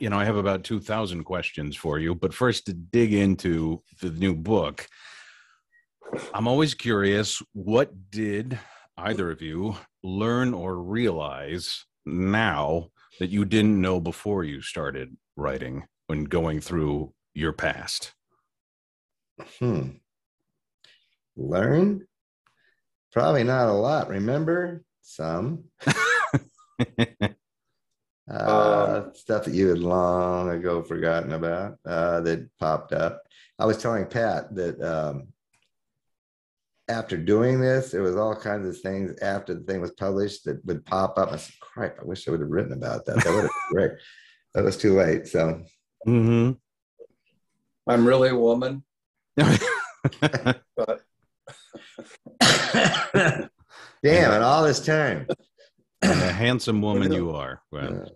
you know, I have about 2,000 questions for you, but first to dig into the new book, I'm always curious what did either of you learn or realize now that you didn't know before you started writing when going through your past? Hmm. Learn? Probably not a lot. Remember some. uh, um, stuff that you had long ago forgotten about uh, that popped up. I was telling Pat that um, after doing this, there was all kinds of things after the thing was published that would pop up. I said, "Crap! I wish I would have written about that. That would have been great." That was too late. So, mm-hmm. I'm really a woman. but damn! And all this time, a handsome woman you are. Well.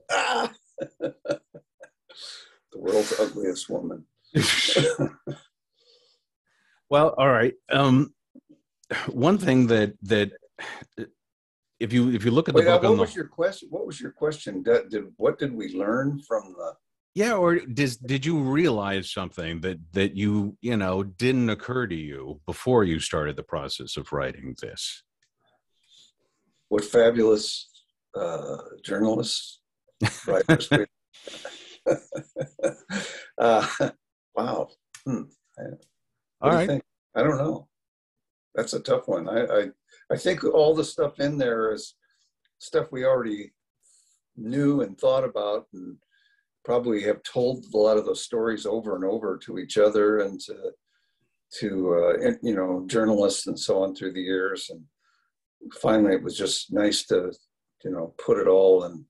the world's ugliest woman. well, all right. Um, one thing that that if you if you look at the Wait, book, what was your question? What was your question? Did, did what did we learn from the? Yeah, or did did you realize something that that you you know didn't occur to you before you started the process of writing this? What fabulous uh, journalists, writers. uh, wow. Hmm. All right. Think? I don't know. That's a tough one. I, I I think all the stuff in there is stuff we already knew and thought about and probably have told a lot of those stories over and over to each other and to to uh, you know journalists and so on through the years and finally it was just nice to you know put it all in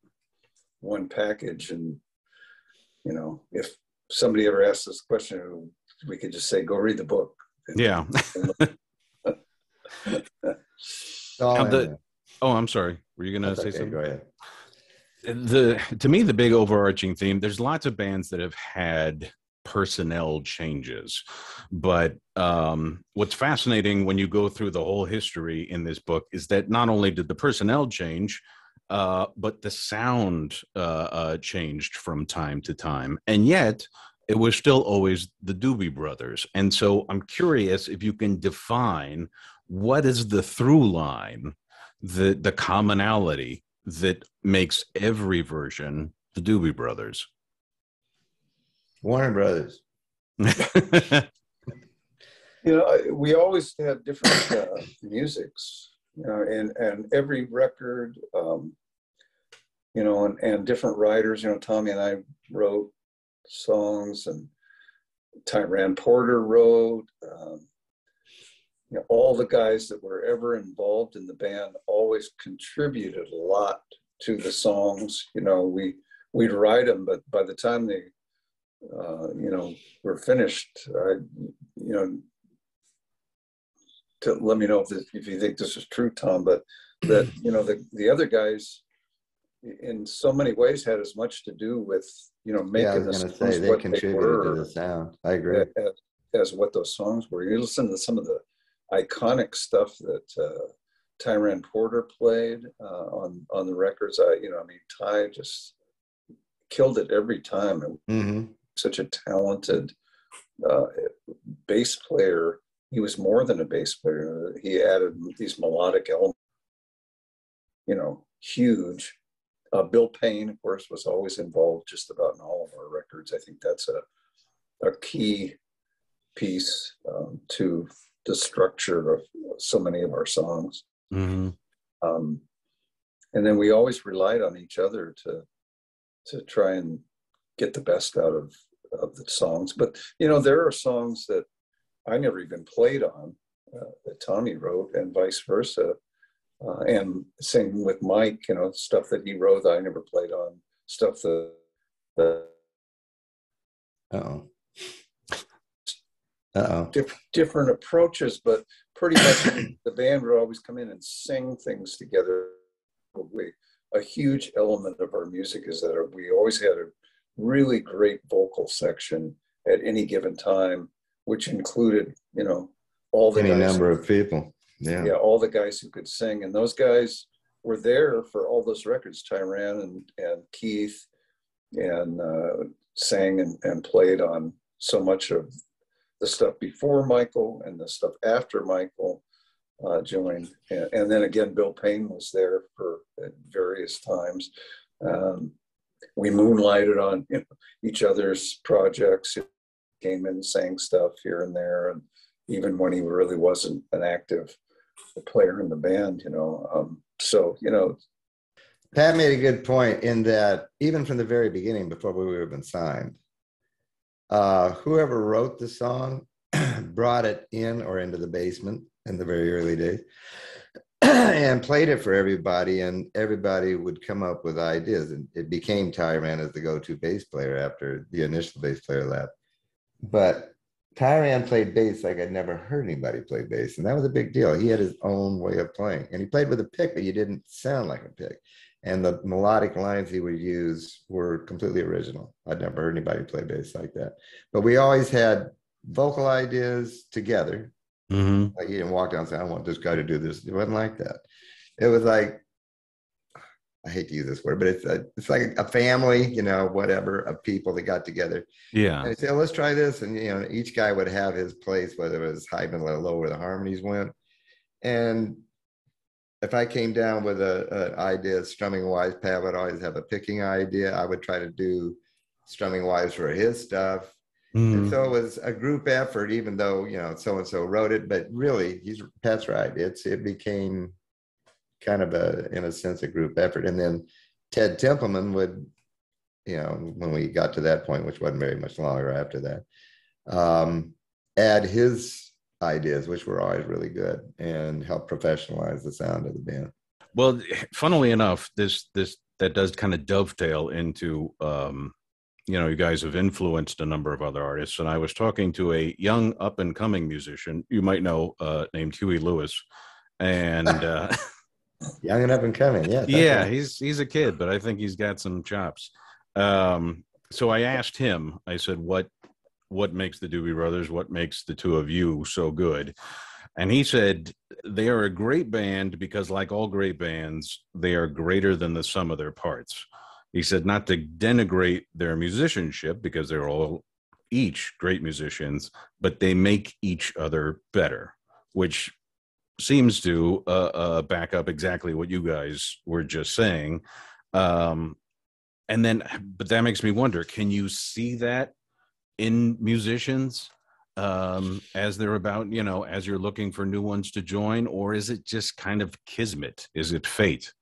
one package and you know if somebody ever asks this question we could just say go read the book. Yeah. oh, the, oh i'm sorry. Were you gonna That's say okay, something? Go ahead. The to me the big overarching theme there's lots of bands that have had personnel changes but um, what's fascinating when you go through the whole history in this book is that not only did the personnel change uh, but the sound uh, uh, changed from time to time, and yet it was still always the Doobie Brothers. And so I'm curious if you can define what is the through line, the the commonality that makes every version the Doobie Brothers. Warner Brothers. you know, we always had different uh, musics know, and and every record, um, you know, and, and different writers, you know, Tommy and I wrote songs, and Tiran Porter wrote. Um, you know, all the guys that were ever involved in the band always contributed a lot to the songs. You know, we we'd write them, but by the time they, uh, you know, were finished, I, you know, to let me know if, this, if you think this is true, Tom, but that, you know, the, the other guys in so many ways had as much to do with, you know, making yeah, I was the say, they contributed they to the sound. I agree. As, as, what those songs were. You listen to some of the iconic stuff that uh, Tiran Porter played uh, on, on the records. I, you know, I mean, Ty just killed it every time. Mm-hmm. Such a talented uh, bass player he was more than a bass player. He added these melodic elements, you know, huge. Uh, Bill Payne, of course, was always involved just about in all of our records. I think that's a, a key piece um, to the structure of so many of our songs. Mm-hmm. Um, and then we always relied on each other to to try and get the best out of of the songs. But you know, there are songs that I never even played on uh, that Tommy wrote, and vice versa. Uh, and same with Mike, you know, stuff that he wrote that I never played on, stuff that. that oh. Uh-oh. Diff- different approaches, but pretty much the band would always come in and sing things together. Probably a huge element of our music is that we always had a really great vocal section at any given time which included, you know, all the any number of people. Yeah. Yeah, all the guys who could sing. And those guys were there for all those records, Tiran and, and Keith and uh, sang and, and played on so much of the stuff before Michael and the stuff after Michael uh, joined. And, and, then again, Bill Payne was there for various times. Um, we moonlighted on you know, each other's projects, came in, sang stuff here and there. And even when he really wasn't an active player in the band, you know. Um, so, you know. Pat made a good point in that even from the very beginning, before we were even signed, uh, whoever wrote the song brought it in or into the basement in the very early days and played it for everybody and everybody would come up with ideas and it became Tiran as the go-to bass player after the initial bass player left but Tiran played bass like I'd never heard anybody play bass and that was a big deal he had his own way of playing and he played with a pick but you didn't sound like a pick and the melodic lines he would use were completely original. I'd never heard anybody play bass like that. But we always had vocal ideas together. Mm-hmm. Like he didn't walk down and say, "I want this guy to do this." It wasn't like that. It was like I hate to use this word, but it's a, it's like a family, you know, whatever of people that got together. Yeah. And say, oh, let's try this, and you know, each guy would have his place, whether it was high and low, where the harmonies went, and if I came down with a, an idea strumming wise, Pat would always have a picking idea. I would try to do strumming wise for his stuff. Mm. And so it was a group effort, even though, you know, so and so wrote it, but really he's Pat's right. It's it became kind of a in a sense a group effort. And then Ted Templeman would, you know, when we got to that point, which wasn't very much longer after that, um, add his ideas, which were always really good and help professionalize the sound of the band. Well, funnily enough, this this that does kind of dovetail into um, you know, you guys have influenced a number of other artists, and I was talking to a young up and coming musician you might know uh, named Huey Lewis, and uh, young and up and coming, yeah, yeah, he's he's a kid, but I think he's got some chops. Um, so I asked him, I said, "What what makes the Doobie Brothers, what makes the two of you so good. And he said they are a great band because, like all great bands, they are greater than the sum of their parts. He said not to denigrate their musicianship because they're all each great musicians, but they make each other better, which seems to uh, uh, back up exactly what you guys were just saying. Um, and then, but that makes me wonder: Can you see that in musicians um, as they're about, you know, as you're looking for new ones to join, or is it just kind of kismet? Is it fate?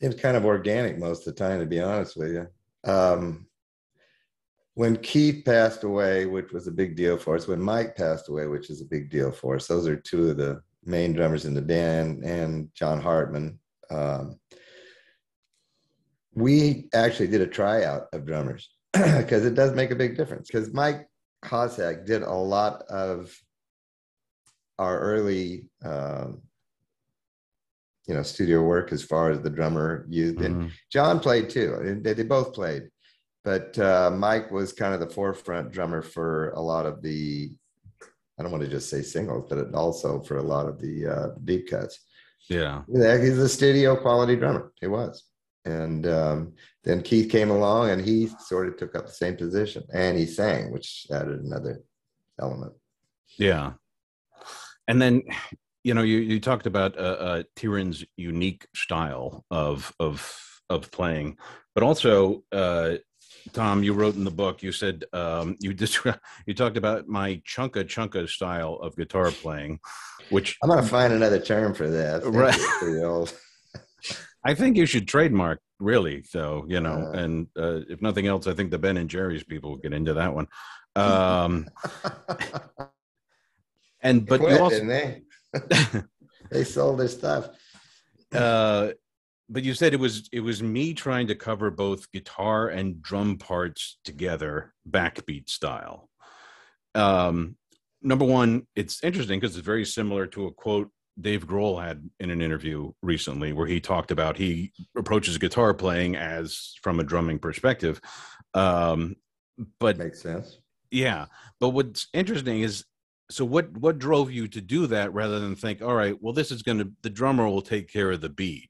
Seems kind of organic most of the time, to be honest with you. Um, when Keith passed away, which was a big deal for us, when Mike passed away, which is a big deal for us, those are two of the main drummers in the band, and John Hartman. Um, we actually did a tryout of drummers because it does make a big difference. Because Mike Hossack did a lot of our early, um, you know, studio work as far as the drummer used. Mm-hmm. And John played too. They, they both played, but uh, Mike was kind of the forefront drummer for a lot of the. I don't want to just say singles, but also for a lot of the uh, deep cuts. Yeah, he's a studio quality drummer. He was. And um, then Keith came along and he sort of took up the same position and he sang, which added another element. Yeah. And then, you know, you, you talked about uh, uh, unique style of, of, of playing, but also, uh, Tom, you wrote in the book, you said um, you you talked about my chunka chunka style of guitar playing, which I'm gonna find another term for that. Right. I think you should trademark really so you know uh, and uh, if nothing else i think the ben and jerry's people will get into that one um and but quit, you also they? they sold their stuff uh but you said it was it was me trying to cover both guitar and drum parts together backbeat style um number one it's interesting because it's very similar to a quote Dave Grohl had in an interview recently where he talked about he approaches guitar playing as from a drumming perspective. Um, but makes sense. Yeah. But what's interesting is so what what drove you to do that rather than think, all right, well, this is gonna the drummer will take care of the beat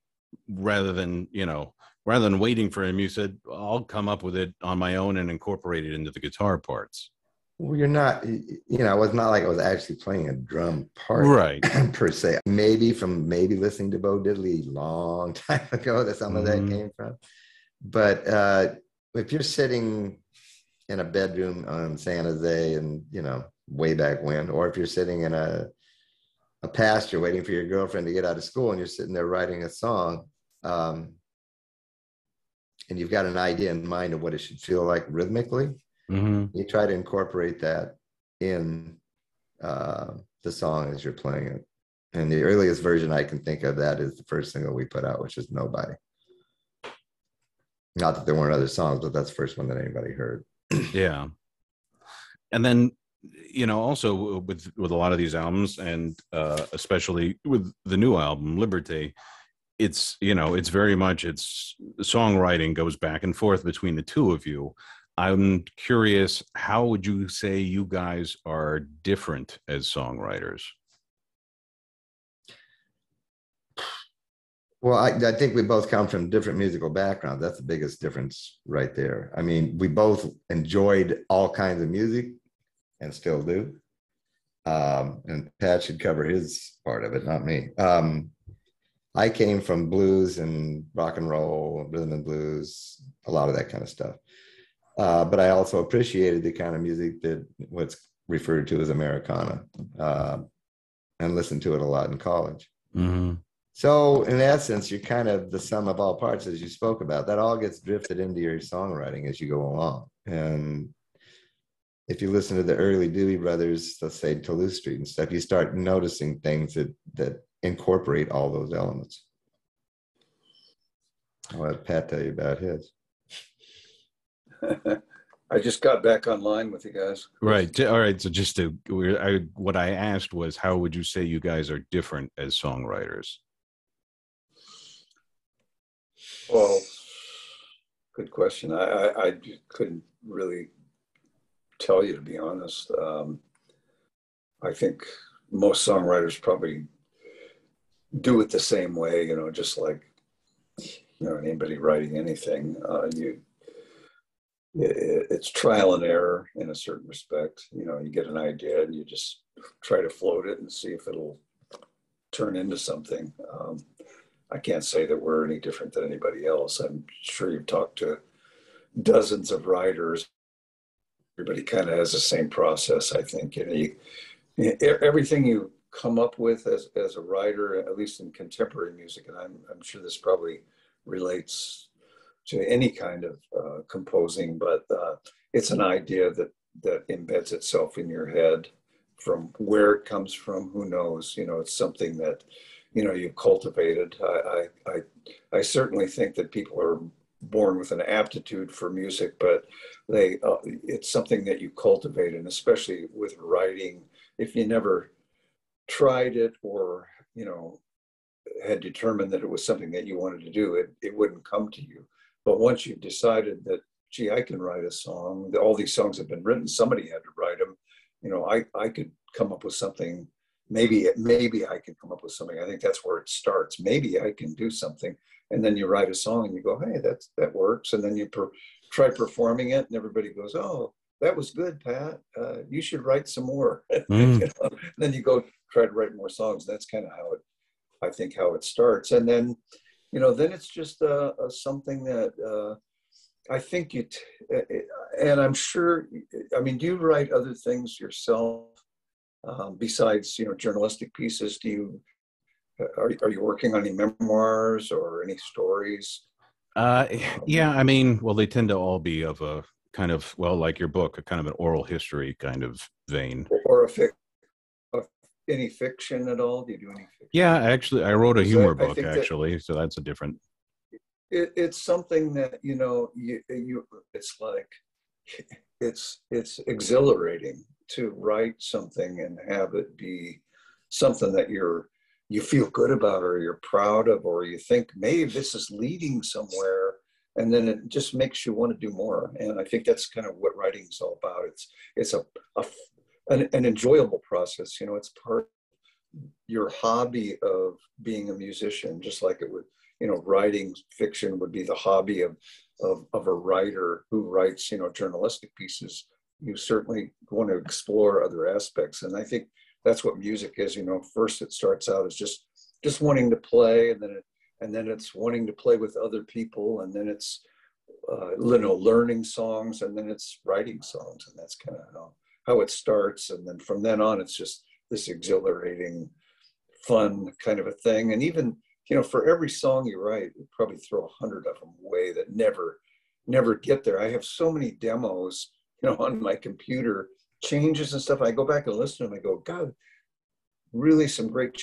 rather than, you know, rather than waiting for him, you said, I'll come up with it on my own and incorporate it into the guitar parts. Well, you're not, you know, it was not like I was actually playing a drum part, right? per se. Maybe from maybe listening to Bo Diddley long time ago that some of that mm-hmm. came from. But uh, if you're sitting in a bedroom on San Jose and you know way back when, or if you're sitting in a a pasture waiting for your girlfriend to get out of school and you're sitting there writing a song, um, and you've got an idea in mind of what it should feel like rhythmically, mm-hmm. you try to incorporate that in uh, the song as you're playing it. And the earliest version I can think of that is the first single we put out, which is Nobody. Not that there weren't other songs, but that's the first one that anybody heard. yeah. And then, you know, also with with a lot of these albums, and uh, especially with the new album Liberté, it's you know it's very much it's songwriting goes back and forth between the two of you. I'm curious how would you say you guys are different as songwriters? Well I, I think we both come from different musical backgrounds. That's the biggest difference right there. I mean we both enjoyed all kinds of music and still do. Um, and pat should cover his part of it not me. Um, I came from blues and rock and roll, rhythm and blues, a lot of that kind of stuff. Uh, but I also appreciated the kind of music that what's referred to as Americana, uh, and listened to it a lot in college. Mm-hmm. So, in essence, you're kind of the sum of all parts, as you spoke about. That all gets drifted into your songwriting as you go along. And if you listen to the early Doobie Brothers, let's say Toulouse Street and stuff, you start noticing things that that incorporate all those elements. I'll let Pat tell you about his. I just got back online with you guys. Right. All right. So just to, I, what I asked was, how would you say you guys are different as songwriters? Well, good question. I, I, I couldn't really tell you to be honest. Um, I think most songwriters probably do it the same way, you know, just like you know anybody writing anything. Uh, you it, it's trial and error in a certain respect. You know, you get an idea and you just try to float it and see if it'll turn into something. Um, I can't say that we're any different than anybody else. I'm sure you've talked to dozens of writers. Everybody kind of has the same process, I think. You know, you, everything you come up with as, as a writer, at least in contemporary music, and I'm, I'm sure this probably relates to any kind of uh, composing, but uh, it's an idea that, that embeds itself in your head from where it comes from, who knows, you know, it's something that, you know, you've cultivated. I, I, I, I certainly think that people are born with an aptitude for music, but they, uh, it's something that you cultivate, and especially with writing, if you never tried it or you know had determined that it was something that you wanted to do it it wouldn't come to you but once you've decided that gee i can write a song all these songs have been written somebody had to write them you know i i could come up with something maybe maybe i can come up with something i think that's where it starts maybe i can do something and then you write a song and you go hey that's that works and then you per, try performing it and everybody goes oh that was good pat uh, you should write some more mm. you know? then you go try to write more songs. That's kind of how it, I think, how it starts. And then, you know, then it's just uh, uh, something that uh, I think you, t- and I'm sure, I mean, do you write other things yourself um, besides, you know, journalistic pieces? Do you, are, are you working on any memoirs or any stories? Uh, yeah, I mean, well, they tend to all be of a kind of, well, like your book, a kind of an oral history kind of vein. Or a fic- any fiction at all? Do you do any fiction? Yeah, actually, I wrote a humor book actually, that, so that's a different. It, it's something that you know you you. It's like it's it's exhilarating to write something and have it be something that you're you feel good about or you're proud of or you think maybe this is leading somewhere and then it just makes you want to do more and i think that's kind of what writing is all about it's it's a, a an, an enjoyable process. You know, it's part your hobby of being a musician, just like it would you know, writing fiction would be the hobby of, of, of a writer who writes, you know, journalistic pieces. You certainly want to explore other aspects. And I think that's what music is, you know, first it starts out as just, just wanting to play and then it, and then it's wanting to play with other people and then it's, uh, you know, learning songs and then it's writing songs. And that's kind of how, how it starts. And then from then on, it's just this exhilarating, fun kind of a thing. And even, you know, for every song you write, you probably throw a hundred of them away that never, never get there. I have so many demos, you know, on my computer, changes and stuff. I go back and listen to them. I go, God, really some great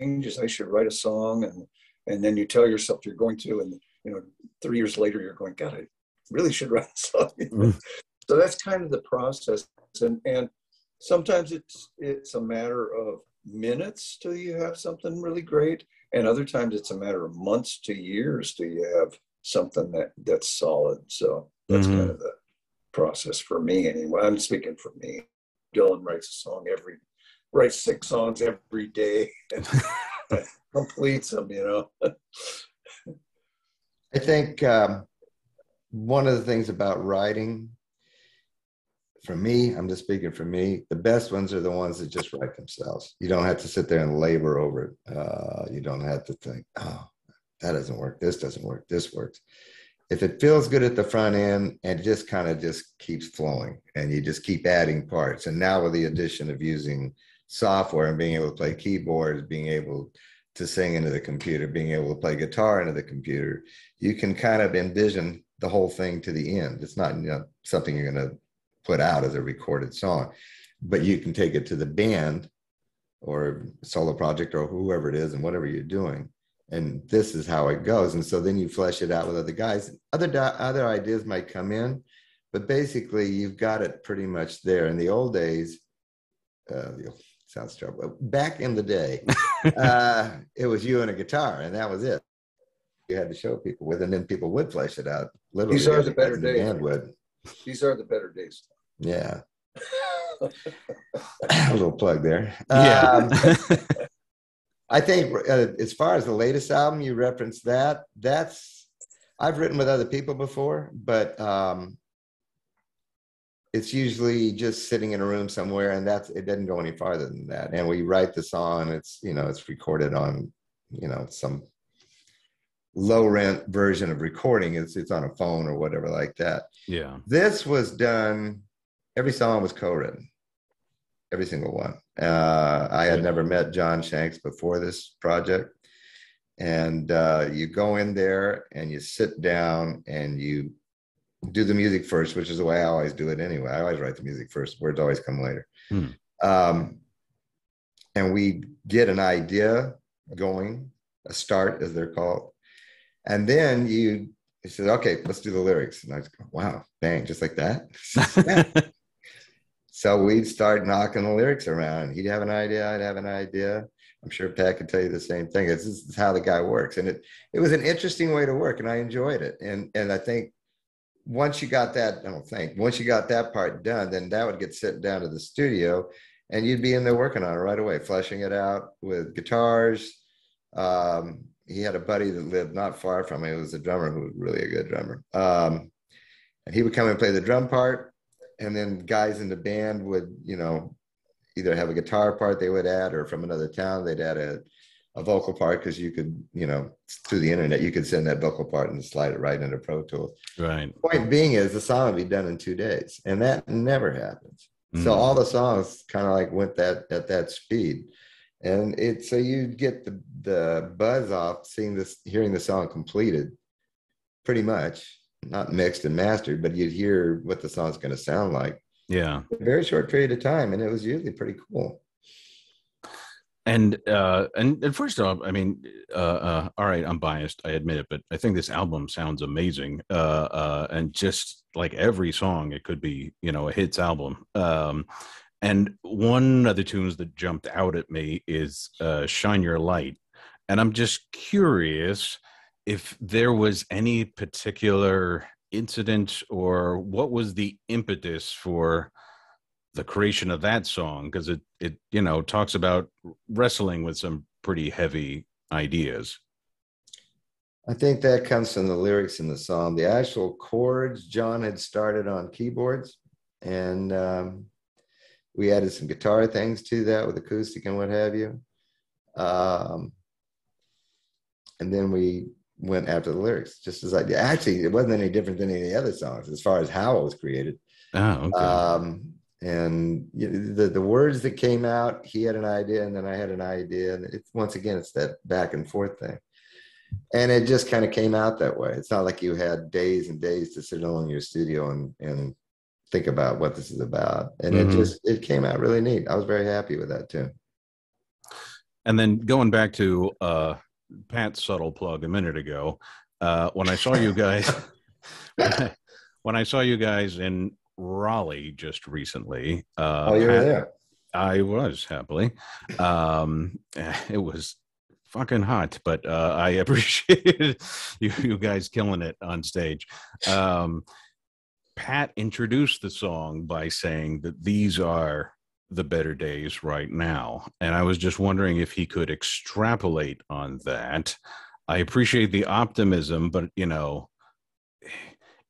changes. I should write a song. And, and then you tell yourself you're going to, and, you know, three years later, you're going, God, I really should write a song. Mm. So that's kind of the process. And, and sometimes it's, it's a matter of minutes till you have something really great and other times it's a matter of months to years till you have something that that's solid so that's mm-hmm. kind of the process for me anyway i'm speaking for me dylan writes a song every writes six songs every day and completes them you know i think um, one of the things about writing for me, I'm just speaking for me, the best ones are the ones that just write themselves. You don't have to sit there and labor over it. Uh, you don't have to think, oh, that doesn't work. This doesn't work. This works. If it feels good at the front end and it just kind of just keeps flowing and you just keep adding parts. And now with the addition of using software and being able to play keyboards, being able to sing into the computer, being able to play guitar into the computer, you can kind of envision the whole thing to the end. It's not you know, something you're going to put out as a recorded song, but you can take it to the band or solo project or whoever it is and whatever you're doing. And this is how it goes. And so then you flesh it out with other guys. Other other ideas might come in, but basically you've got it pretty much there. In the old days, uh, sounds trouble. Back in the day, uh, it was you and a guitar, and that was it. You had to show people with, and then people would flesh it out. Literally, these are the better days. The band would. These are the better days. Yeah. a little plug there. Yeah. Um, I think uh, as far as the latest album, you referenced that. That's I've written with other people before, but um, it's usually just sitting in a room somewhere, and that's it. Doesn't go any farther than that. And we write the song. It's you know it's recorded on you know some low rent version of recording. It's it's on a phone or whatever like that. Yeah. This was done every song was co-written, every single one. Uh, I had never met John Shanks before this project, and uh, you go in there and you sit down and you do the music first, which is the way I always do it anyway. I always write the music first; words always come later. Hmm. Um, and we get an idea going, a start as they're called, and then you he said, okay, let's do the lyrics. And I was go, wow, bang, just like that. So we'd start knocking the lyrics around. He'd have an idea, I'd have an idea. I'm sure Pat could tell you the same thing. It's this is how the guy works. And it it was an interesting way to work and I enjoyed it. And and I think once you got that, I don't think, once you got that part done, then that would get sent down to the studio and you'd be in there working on it right away, fleshing it out with guitars. Um, he had a buddy that lived not far from me. He was a drummer who was really a good drummer. Um, and he would come and play the drum part and then guys in the band would you know either have a guitar part they would add or from another town they'd add a, a vocal part because you could you know through the internet you could send that vocal part and slide it right into pro tools right point being is the song would be done in two days and that never happens mm. so all the songs kind of like went that at that speed and it so you'd get the the buzz off seeing this hearing the song completed pretty much not mixed and mastered, but you'd hear what the song's going to sound like. Yeah. A very short period of time. And it was usually pretty cool. And uh and, and first off, I mean, uh, uh all right, I'm biased, I admit it, but I think this album sounds amazing. Uh uh and just like every song, it could be, you know, a hits album. Um and one of the tunes that jumped out at me is uh Shine Your Light. And I'm just curious if there was any particular incident or what was the impetus for the creation of that song because it it you know talks about wrestling with some pretty heavy ideas I think that comes from the lyrics in the song. The actual chords, John had started on keyboards, and um, we added some guitar things to that with acoustic and what have you. Um, and then we went after the lyrics, just as I did. Actually, it wasn't any different than any other songs as far as how it was created. Oh, okay. Um, and you know, the the words that came out, he had an idea, and then I had an idea, and it's once again, it's that back and forth thing and it just kind of came out that way. It's not like you had days and days to sit alone in your studio and and think about what this is about. And mm-hmm. it just it came out really neat. I was very happy with that too. And then going back to uh, Pat's subtle plug a minute ago, uh, when I saw you guys, when I saw you guys in Raleigh just recently, uh, oh, you were there. I was happily. Um, it was fucking hot, but uh, I appreciated you, you guys killing it on stage. Um, Pat introduced the song by saying that these are the better days right now. And I was just wondering if he could extrapolate on that. I appreciate the optimism, but you know,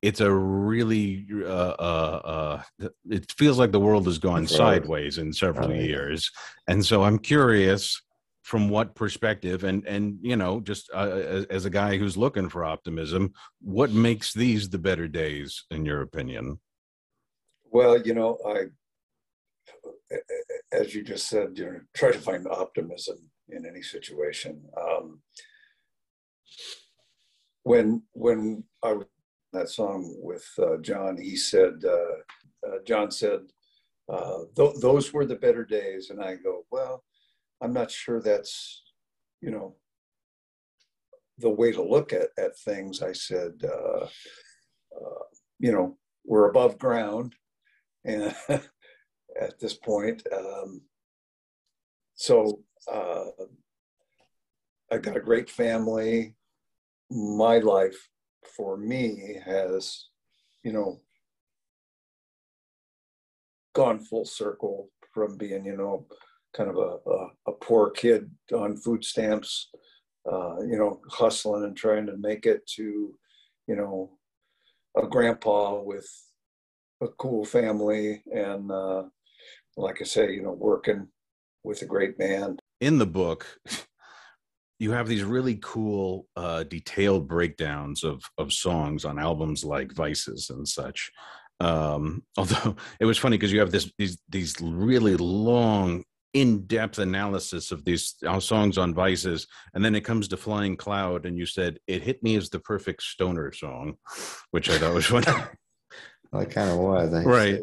it's a really uh, uh, uh, it feels like the world has gone sideways in several years and so i'm curious from what perspective and and you know just uh, as, as, a guy who's looking for optimism what makes these the better days in your opinion? Well you know i as you just said you know try to find optimism in any situation. Um, when when i was that song with uh, john he said uh, uh john said uh, th- those were the better days. And i go well I'm not sure that's, you know, the way to look at, at things. I said, uh, uh, you know, we're above ground and at this point. Um, so uh, I got a great family. My life for me has, you know, gone full circle from being, you know, kind of a, a, a poor kid on food stamps, uh, you know, hustling and trying to make it to, you know, a grandpa with a cool family and, uh, like I say, you know, working with a great band. In the book, you have these really cool, uh, detailed breakdowns of of songs on albums like Vices and such. Um, although it was funny because you have this these these really long in-depth analysis of these songs on vices and then it comes to flying cloud and you said it hit me as the perfect stoner song which i thought was well, it kind of was I right.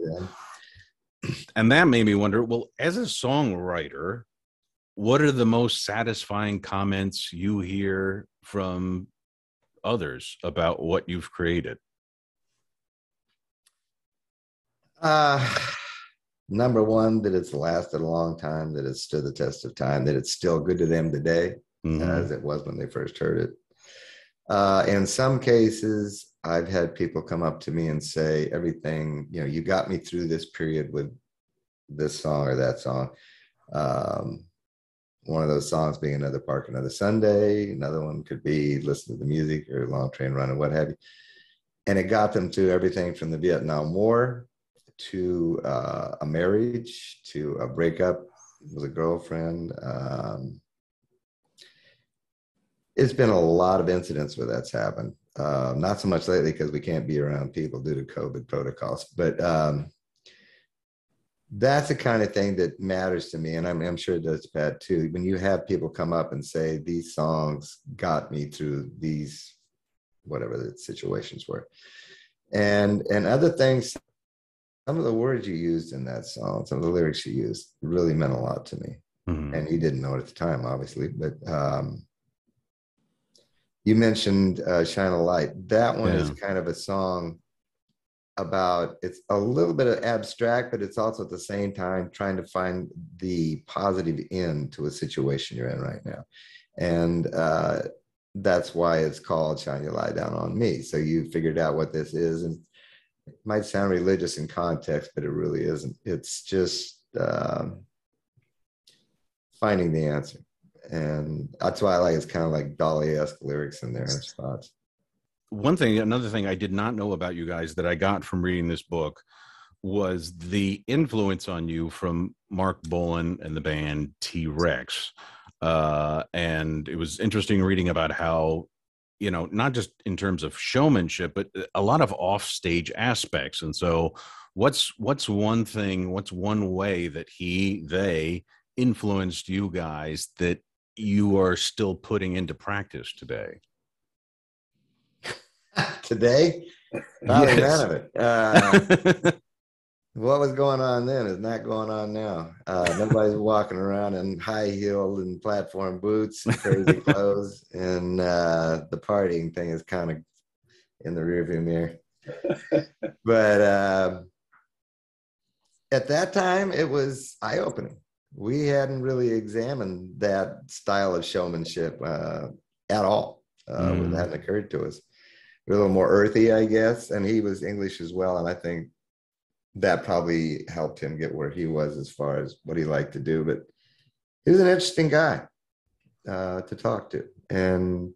and that made me wonder well as a songwriter what are the most satisfying comments you hear from others about what you've created? Uh number one, that it's lasted a long time, that it's stood the test of time, that it's still good to them today mm-hmm. as it was when they first heard it. Uh, in some cases, I've had people come up to me and say, everything, you know, you got me through this period with this song or that song. Um, one of those songs being Another Park, Another Sunday. Another one could be Listen to the Music or Long Train Run or what have you. And it got them through everything from the Vietnam War to uh, a marriage, to a breakup with a girlfriend. Um, it's been a lot of incidents where that's happened. Uh, not so much lately because we can't be around people due to COVID protocols, but um, that's the kind of thing that matters to me. And I'm, I'm sure it does to Pat too. When you have people come up and say, these songs got me through these, whatever the situations were. And, and other things some of the words you used in that song, some of the lyrics you used really meant a lot to me. Mm-hmm. And he didn't know it at the time, obviously, but um, you mentioned uh, Shine a Light. That one yeah. is kind of a song about it's a little bit of abstract, but it's also at the same time trying to find the positive end to a situation you're in right now. And uh, that's why it's called Shine Your Light Down on Me. So you figured out what this is. And it might sound religious in context, but it really isn't. It's just um, finding the answer. and that's why I like it's kind of like Dolly-esque lyrics in there in spots. One thing, another thing I did not know about you guys that I got from reading this book was the influence on you from Marc Bolan and the band T Rex. Uh, and it was interesting reading about how, you know, not just in terms of showmanship, but a lot of offstage aspects. And so, what's what's one thing, what's one way that he they influenced you guys that you are still putting into practice today? today, probably yes. none of it. Uh, what was going on then is not going on now. Uh, nobody's walking around in high heeled and platform boots, and crazy clothes, and uh, the partying thing is kind of in the rearview mirror. but uh, at that time, it was eye opening. We hadn't really examined that style of showmanship uh, at all. Uh, mm. It hadn't occurred to us. We're a little more earthy, I guess. And he was English as well. And I think that probably helped him get where he was as far as what he liked to do. But he was an interesting guy uh, to talk to. And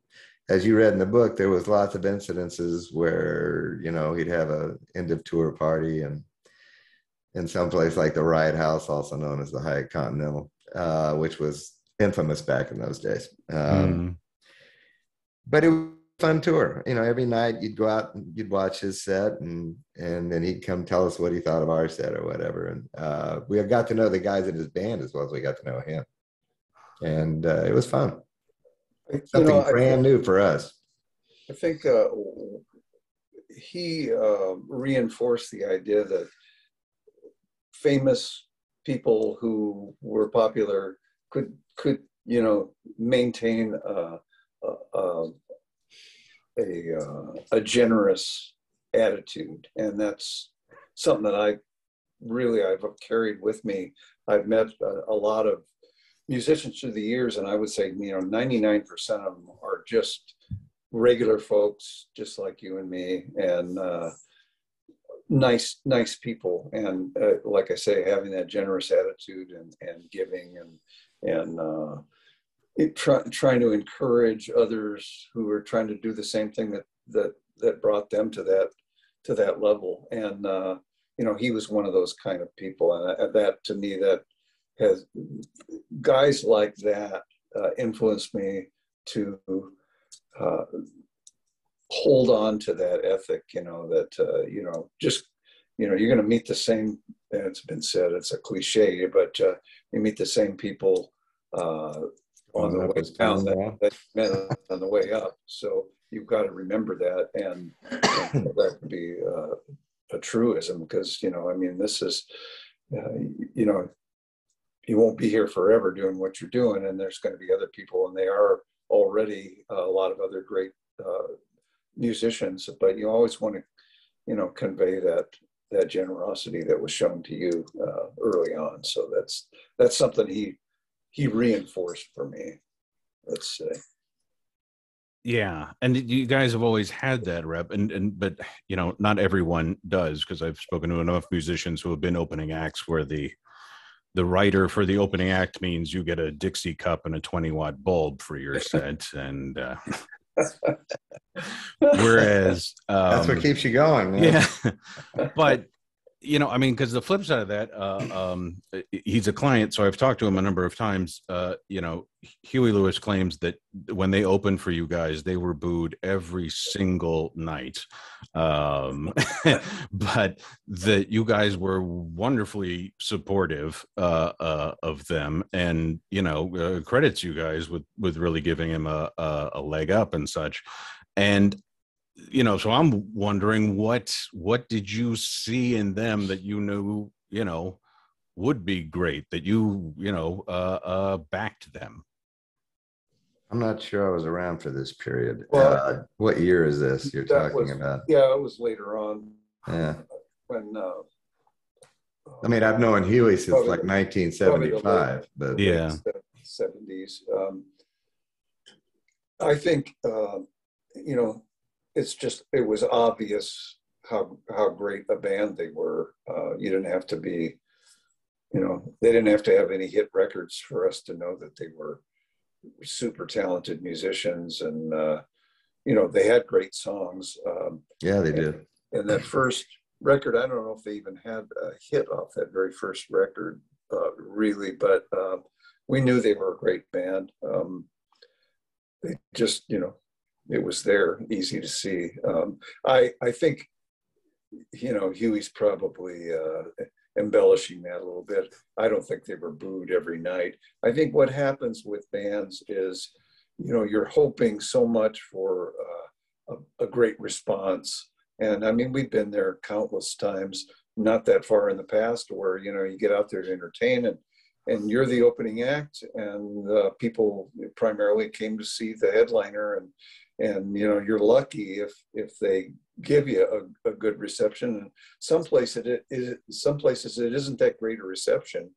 as you read in the book, there was lots of incidences where, you know, he'd have a end of tour party and in some place like the Riot House, also known as the Hyatt Continental, uh, which was infamous back in those days. Um, mm. But it fun tour. You know, every night you'd go out and you'd watch his set, and and then he'd come tell us what he thought of our set or whatever. And uh, we have got to know the guys in his band as well as we got to know him, and uh, it was fun. Something you know, brand new for us. I think uh, he uh, reinforced the idea that famous people who were popular could could you know maintain a, a, a, uh, a generous attitude. And that's something that I really, I've carried with me. I've met a, a lot of musicians through the years, and I would say, you know, 99% of them are just regular folks, just like you and me, and uh, nice, nice people. And uh, like I say, having that generous attitude and, and giving and, and, uh, it, try, trying to encourage others who are trying to do the same thing that that that brought them to that to that level. And uh, you know he was one of those kind of people. And that to me that has guys like that uh, influenced me to uh, hold on to that ethic you know that uh, you know just you know you're going to meet the same it's been said it's a cliche but uh, you meet the same people uh, on the way down that, that meant on the way up. So you've got to remember that, and, and that could be uh, a truism because you know, I mean, this is, uh, you know, you won't be here forever doing what you're doing, and there's going to be other people, and they are already a lot of other great uh, musicians, but you always want to, you know, convey that that generosity that was shown to you uh, early on. So that's that's something he he reinforced for me. Let's say. Yeah, and you guys have always had that rep, and and but you know not everyone does because I've spoken to enough musicians who have been opening acts where the the writer for the opening act means you get a Dixie cup and a 20 watt bulb for your set, and uh, whereas um, that's what um, keeps you going. Man. Yeah, but you know, I mean, because the flip side of that, uh, um, he's a client, so I've talked to him a number of times. Uh, you know, Huey Lewis claims that when they opened for you guys, they were booed every single night, um, but that you guys were wonderfully supportive uh, uh of them, and you know, uh, credits you guys with with really giving him a, a, a leg up and such. And you know so i'm wondering what what did you see in them that you knew you know would be great that you you know uh uh backed them? I'm not sure i was around for this period. Well, uh, what year is this you're talking was, about? yeah it was later on. Yeah. When uh I mean, I've known Huey since probably, like 1975, but yeah, 70s. Um, I think, uh, you know, it's just it was obvious how how great a band they were. Uh, you didn't have to be, you know, they didn't have to have any hit records for us to know that they were super talented musicians, and uh, you know they had great songs. Um, yeah, they and, did. And that first record, I don't know if they even had a hit off that very first record, uh, really, but uh, we knew they were a great band. Um, they just, you know, it was there, easy to see. Um, I I think, you know, Huey's probably uh, embellishing that a little bit. I don't think they were booed every night. I think what happens with bands is, you know, you're hoping so much for uh, a, a great response. And I mean, we've been there countless times, not that far in the past, where you know you get out there to entertain and and you're the opening act, and uh, people primarily came to see the headliner, and and you know you're lucky if if they give you a, a good reception. And some places it is some places it isn't that great a reception,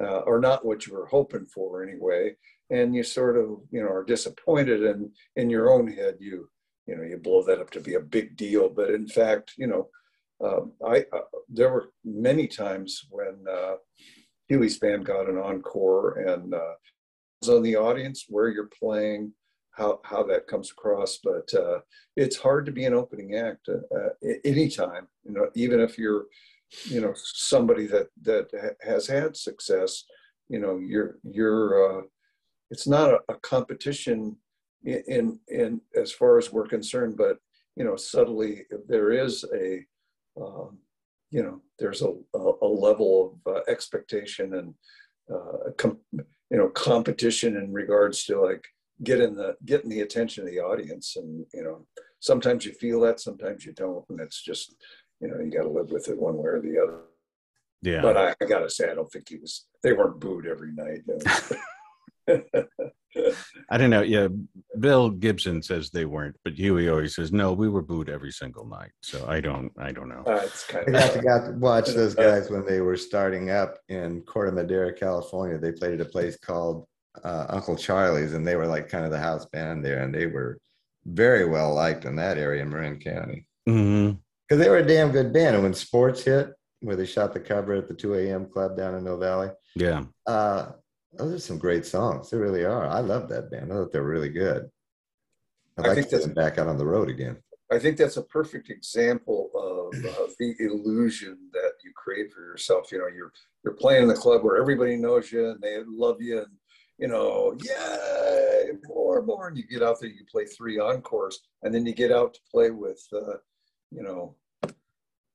uh, or not what you were hoping for anyway, and you sort of you know are disappointed, and in your own head you you know you blow that up to be a big deal, but in fact you know. Um, I uh, there were many times when uh, Huey's band got an encore, and uh, on the audience where you're playing, how how that comes across. But uh, it's hard to be an opening act uh, anytime. You know, even if you're, you know, somebody that that has had success. You know, you're you're. Uh, it's not a, a competition in, in, in as far as we're concerned, but you know, subtly there is a. Um, you know, there's a, a, level of uh, expectation and uh, com- you know competition in regards to like getting the getting the attention of the audience and you know sometimes you feel that sometimes you don't and it's just you know you got to live with it one way or the other yeah but i, I gotta say i don't think he was they weren't booed every night I don't know. Yeah, Bill Gibson says they weren't, but Huey always says no. We were booed every single night. So I don't. I don't know. Uh, it's kind I got to, got to watch those guys when they were starting up in Corte Madera, California. They played at a place called uh, Uncle Charlie's, and they were like kind of the house band there, and they were very well liked in that area in Marin County because mm-hmm. they were a damn good band. And when sports hit, where they shot the cover at the 2 a.m. club down in Mill Valley, yeah, uh, those are some great songs. They really are. I love that band. I thought they're really good. I'd like to see them back out on the road again. I think that's a perfect example of uh, the illusion that you create for yourself. You know, you're you're playing in the club where everybody knows you and they love you, and you know, yeah, more, more. And you get out there, you play three encores, and then you get out to play with, uh, you know,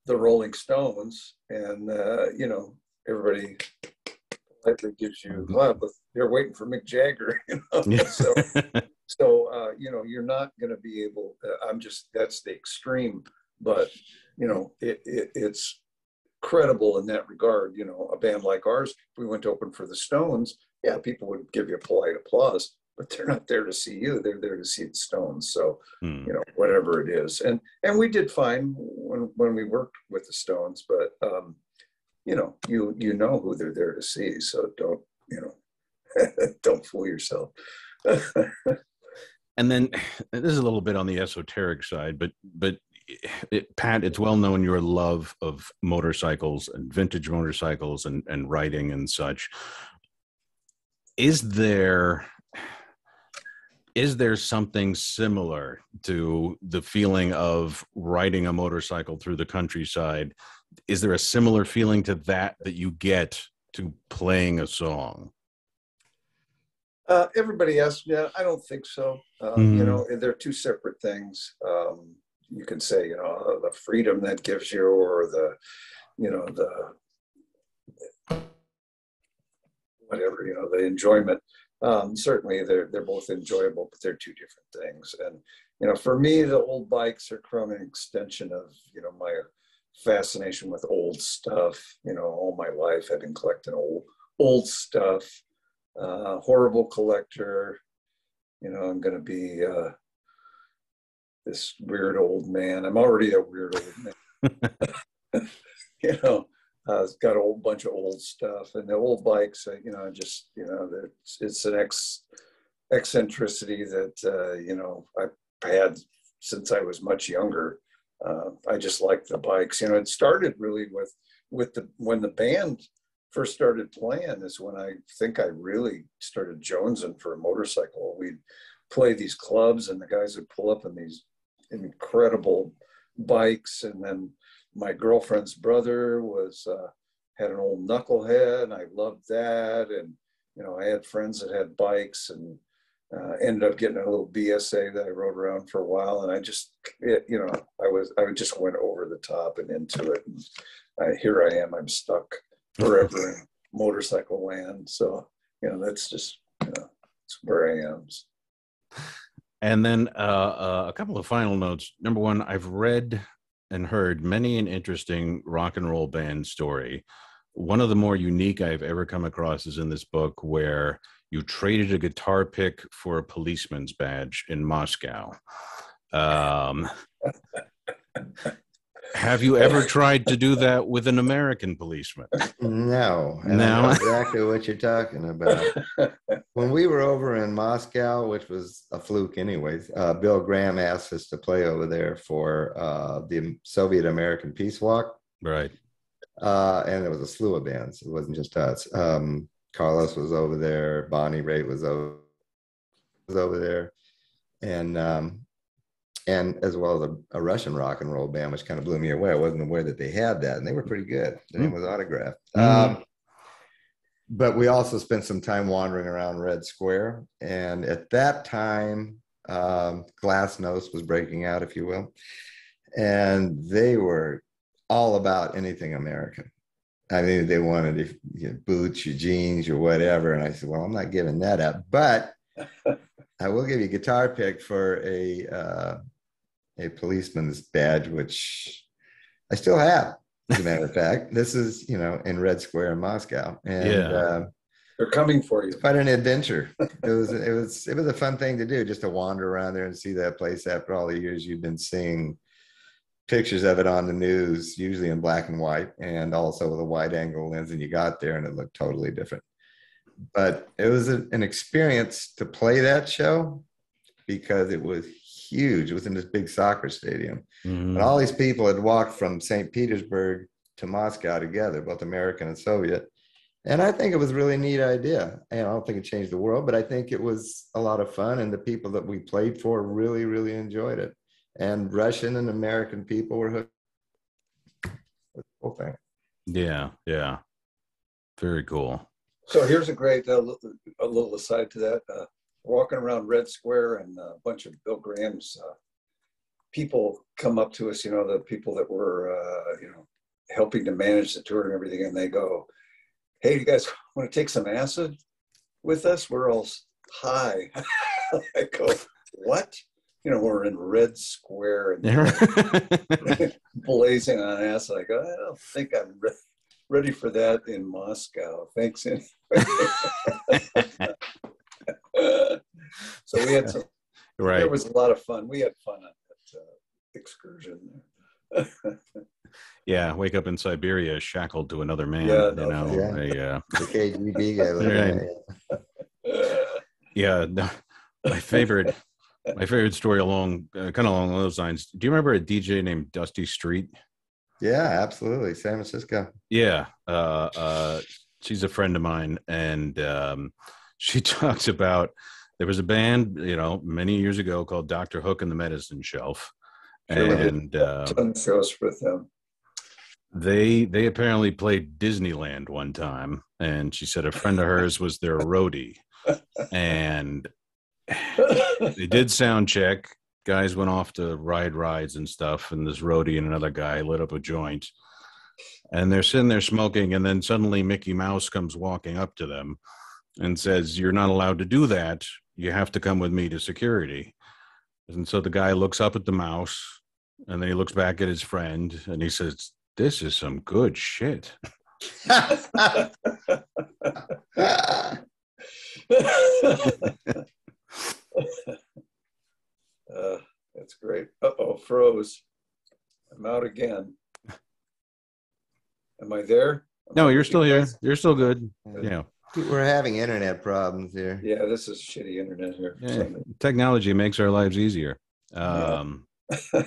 the Rolling Stones, and uh, you know, everybody politely gives you mm-hmm. love, but they're waiting for Mick Jagger. You know? Yeah. so, so uh, you know, you're not going to be able. Uh, I'm just that's the extreme, but you know, it, it, it's credible in that regard. You know, a band like ours, if we went to open for the Stones, yeah, people would give you a polite applause, but they're not there to see you. They're there to see the Stones. So, hmm. you know, whatever it is, and and we did fine when when we worked with the Stones, but um, you know, you you know who they're there to see. So don't you know, don't fool yourself. and then this is a little bit on the esoteric side, but but it, Pat, it's well known your love of motorcycles and vintage motorcycles and and writing and such. Is there is there something similar to the feeling of riding a motorcycle through the countryside is there a similar feeling to that that you get to playing a song? Uh, everybody asks me. I don't think so. Um, mm. You know, they're two separate things. Um, you can say, you know, the freedom that gives you, or the, you know, the whatever, you know, the enjoyment. Um, certainly, they're they're both enjoyable, but they're two different things. And you know, for me, the old bikes are kind of an extension of you know my fascination with old stuff. You know, all my life I've been collecting old old stuff. Uh, horrible collector. You know, I'm going to be uh, this weird old man. I'm already a weird old man. you know, uh, got a whole bunch of old stuff and the old bikes. Uh, you know, just you know, it's, it's an ex eccentricity that uh, you know I've had since I was much younger uh, I just like the bikes. You know, it started really with with the when the band first started playing is when I think I really started jonesing for a motorcycle. We'd play these clubs and the guys would pull up in these incredible bikes. And then my girlfriend's brother was, uh, had an old knucklehead and I loved that. And, you know, I had friends that had bikes and uh, ended up getting a little BSA that I rode around for a while. And I just, it, you know, I was, I just went over the top and into it. And I, here I am, I'm stuck forever in motorcycle land. So, you know, that's just, you know, that's where I am. And then uh, uh, a couple of final notes. Number one, I've read and heard many an interesting rock and roll band story. One of the more unique I've ever come across is in this book where you traded a guitar pick for a policeman's badge in Moscow. Um, have you ever tried to do that with an American policeman? No, no, exactly what you're talking about. when we were over in Moscow, which was a fluke, anyways, uh, Bill Graham asked us to play over there for uh, the Soviet American Peace Walk. Right. Uh, and there was a slew of bands. It wasn't just us. Um, Carlos was over there. Bonnie Raitt was over, was over there, and um, and as well as a, a, Russian rock and roll band, which kind of blew me away. I wasn't aware that they had that, and they were pretty good. The name was Autograph. Mm-hmm. Um, but we also spent some time wandering around Red Square, and at that time, um, Glasnost was breaking out, if you will, and they were all about anything American. I mean, they wanted your boots, your jeans, or whatever, and I said, "Well, I'm not giving that up, but." I will give you a guitar pick for a uh, a policeman's badge, which I still have. As a matter of fact, this is you know in Red Square in Moscow, and yeah. uh, they're coming for you. Quite an adventure. it was it was it was a fun thing to do, just to wander around there and see that place after all the years you've been seeing pictures of it on the news, usually in black and white, and also with a wide angle lens. And you got there, and it looked totally different but it was a, an experience to play that show because it was huge. It was in this big soccer stadium. Mm-hmm. And all these people had walked from St. Petersburg to Moscow together, both American and Soviet. And I think it was a really neat idea. And I don't think it changed the world, but I think it was a lot of fun. And the people that we played for really, really enjoyed it. And Russian and American people were hooked. The whole thing. Yeah, yeah. Very cool. So here's a great uh, a little aside to that. Uh, walking around Red Square and a bunch of Bill Graham's uh, people come up to us, you know, the people that were, uh, you know, helping to manage the tour and everything, and they go, "Hey, you guys want to take some acid with us? We're all high." I go, "What?" You know, we're in Red Square and blazing on acid. I go, "I don't think I'm." Re- ready for that in Moscow. Thanks. so we had some, right. There was a lot of fun. We had fun on that uh, excursion. yeah, wake up in Siberia shackled to another man. Yeah, you know, yeah. A, uh, the KGB guy. Right. yeah, no, my favorite. My favorite story along, uh, kind of along those lines. Do you remember a DJ named Dusty Street? Yeah, absolutely. San Francisco. Yeah. Uh, uh, she's a friend of mine. And um, she talks about there was a band, you know, many years ago called Dr. Hook and the Medicine Show. And uh, with them. They they apparently played Disneyland one time, and she said a friend of hers was their roadie, and they did sound check guys went off to ride rides and stuff, and this roadie and another guy lit up a joint. And they're sitting there smoking, and then suddenly Mickey Mouse comes walking up to them and says, You're not allowed to do that. You have to come with me to security. And so the guy looks up at the mouse, and then he looks back at his friend, and he says, This is some good shit. Uh, that's great. Uh oh, froze. I'm out again. Am I there? no, you're still here. You're still good. Yeah. We're having internet problems here. Yeah, this is shitty internet here. Yeah. Technology makes our lives easier. Um, yeah.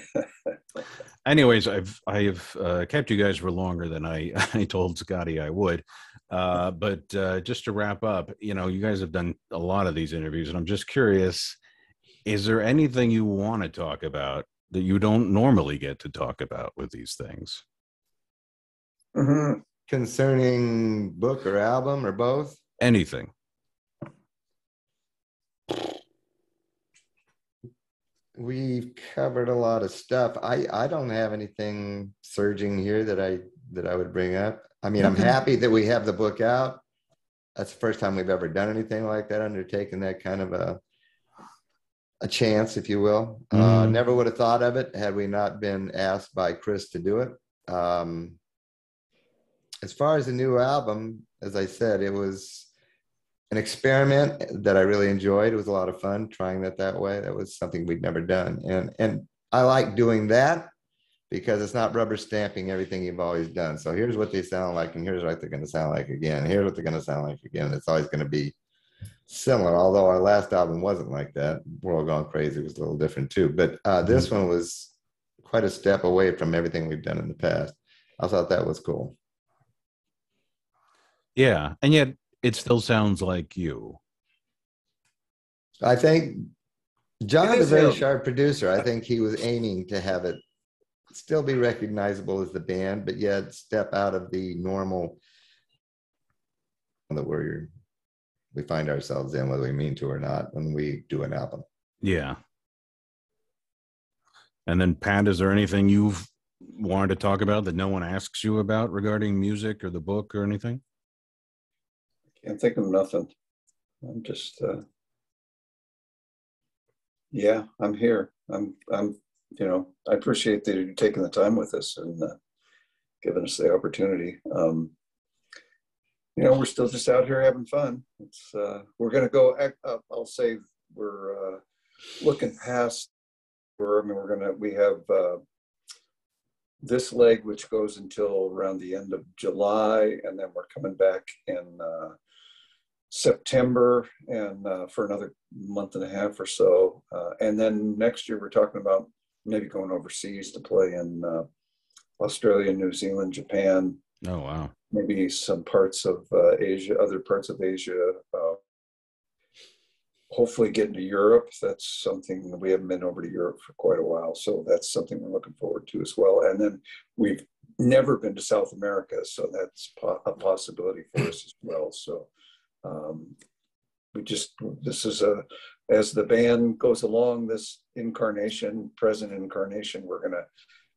anyways, I've I've uh, kept you guys for longer than I I told Scotty I would. Uh, but uh, just to wrap up, you know, you guys have done a lot of these interviews, and I'm just curious: is there anything you want to talk about that you don't normally get to talk about with these things? Mm-hmm. Concerning book or album or both? Anything. We've covered a lot of stuff. I I don't have anything surging here that I that I would bring up. I mean, I'm happy that we have the book out. That's the first time we've ever done anything like that, undertaken that kind of a a chance, if you will. Uh, mm-hmm. Uh, never would have thought of it had we not been asked by Chris to do it. Um, as far as the new album, as I said, it was an experiment that I really enjoyed. It was a lot of fun trying that that way. That was something we'd never done, and and I like doing that because it's not rubber stamping everything you've always done. So here's what they sound like, and here's what they're going to sound like again. Here's what they're going to sound like again. It's always going to be similar. Although our last album wasn't like that. World Gone Crazy was a little different too. But uh, this mm-hmm. one was quite a step away from everything we've done in the past. I thought that was cool. Yeah, and yet it still sounds like you. I think John is a very sharp producer. I think he was aiming to have it still be recognizable as the band, but yet step out of the normal that we're we find ourselves in, whether we mean to or not, when we do an album. Yeah. And then Pat, is there anything you've wanted to talk about that no one asks you about regarding music or the book or anything? Can't think of nothing. I'm just uh yeah, I'm here. I'm I'm you know, I appreciate that you're taking the time with us and uh, giving us the opportunity. Um, you know, we're still just out here having fun. It's uh, we're going to go. I'll say we're uh, looking past. We're, I mean, we're gonna. We have uh, this leg, which goes until around the end of July, and then we're coming back in uh, September and uh, for another month and a half or so. Uh, and then next year, we're talking about maybe going overseas to play in uh, Australia, New Zealand, Japan. Oh wow! Maybe some parts of uh, Asia, other parts of Asia. Uh, hopefully, getting to Europe. That's something we haven't been over to Europe for quite a while, so that's something we're looking forward to as well. And then we've never been to South America, so that's po- a possibility for us as well. So um, we just this is a as the band goes along this incarnation, present incarnation, we're going to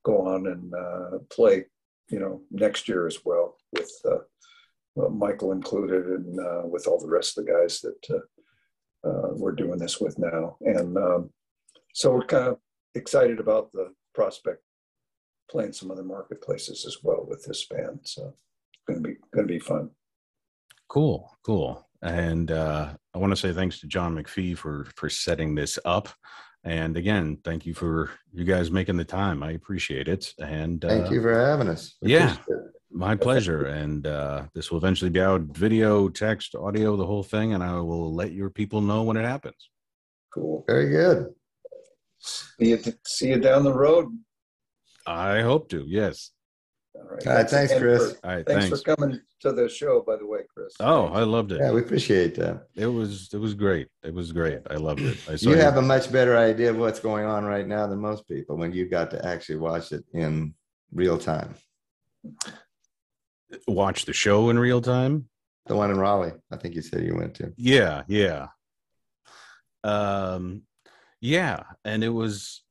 go on and uh, play, you know, next year as well with uh, Michael included and uh, with all the rest of the guys that uh, uh, we're doing this with now. And um, so we're kind of excited about the prospect playing some other marketplaces as well with this band. So it's going to be going to be fun. Cool, cool. And uh, I want to say thanks to John McFee for for setting this up. And again, thank you for you guys making the time. I appreciate it. And uh, thank you for having us. We yeah, my pleasure. And uh, this will eventually be out video, text, audio, the whole thing. And I will let your people know when it happens. Cool. Very good. See you, see you down the road. I hope to. Yes. All right. All right thanks, Cris. For, All right, thanks, thanks, for coming to the show, by the way, Cris. Oh, I loved it. Yeah, we appreciate that. It was it was great. It was great. I loved it. I you have a much better idea of what's going on right now than most people when you got to actually watch it in real time. Watch the show in real time. The one in Raleigh, I think you said you went to. Yeah, yeah. Um, yeah, and it was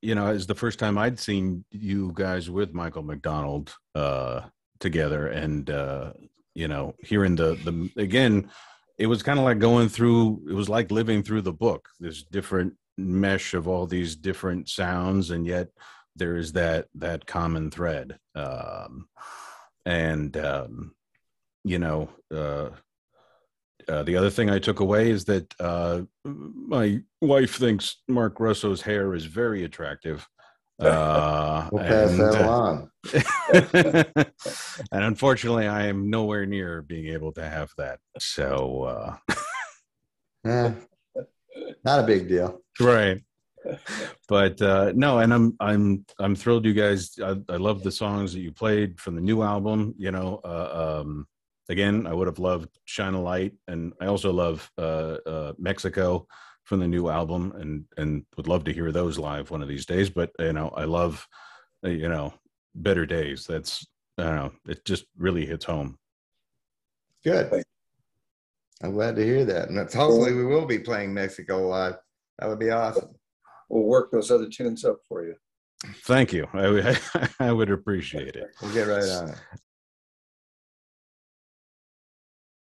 you know, it's the first time I'd seen you guys with Michael McDonald uh, together, and uh, you know, hearing the the again, it was kind of like going through. It was like living through the book. This different mesh of all these different sounds, and yet there is that that common thread. Um, and um, you know, uh, uh, the other thing I took away is that uh, my wife thinks Marc Russo's hair is very attractive. Uh, we'll pass and, that uh, along. and unfortunately, I am nowhere near being able to have that. So, uh, not a big deal, right? But uh, no, and I'm I'm I'm thrilled you guys. I, I love the songs that you played from the new album. You know, uh, um, again, I would have loved Shine a Light, and I also love uh, uh, Mexico from the new album, and and would love to hear those live one of these days. But you know, I love uh, you know Better Days. That's I don't know, it just really hits home. Good. I'm glad to hear that, and that's hopefully we will be playing Mexico live. That would be awesome. We'll work those other tunes up for you. Thank you. I, I would appreciate it. We'll get right on it.